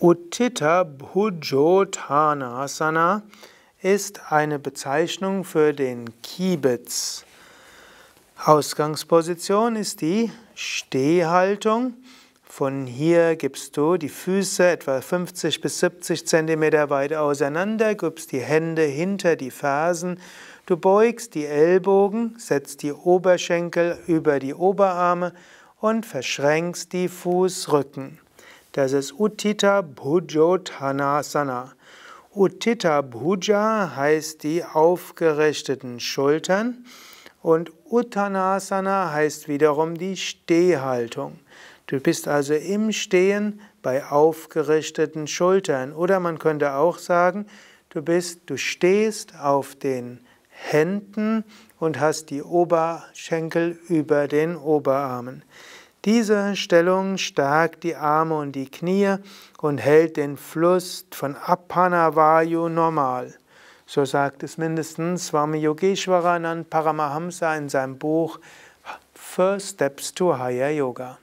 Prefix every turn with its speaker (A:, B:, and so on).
A: Uttita Bhujottanasana ist eine Bezeichnung für den Kiebitz. Ausgangsposition ist die Stehhaltung. Von hier gibst du die Füße etwa 50 bis 70 Zentimeter weit auseinander, gibst die Hände hinter die Fersen, du beugst die Ellbogen, setzt die Oberschenkel über die Oberarme und verschränkst die Fußrücken. Das ist Uttita Bhujottanasana. Uttita Bhuja heißt die aufgerichteten Schultern und Uttanasana heißt wiederum die Stehhaltung. Du bist also im Stehen bei aufgerichteten Schultern oder man könnte auch sagen, du bist du stehst auf den Händen und hast die Oberschenkel über den Oberarmen. Diese Stellung stärkt die Arme und die Knie und hält den Fluss von Apanavayu normal. So sagt es mindestens Swami Yogeshwaranand Paramahamsa in seinem Buch First Steps to Higher Yoga.